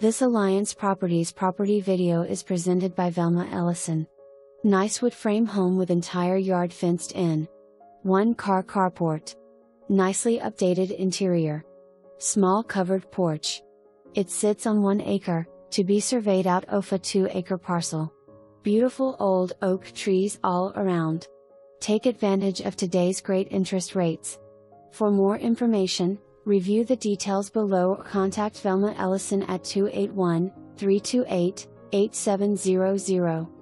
This Alliance Properties property video is presented by Velma Ellison. Nice wood frame home with entire yard fenced in. One car carport. Nicely updated interior. Small covered porch. It sits on 1 acre, to be surveyed out of a 2 acre parcel. Beautiful old oak trees all around. Take advantage of today's great interest rates. For more information, review the details below or contact Velma Ellison at 281 328 8700.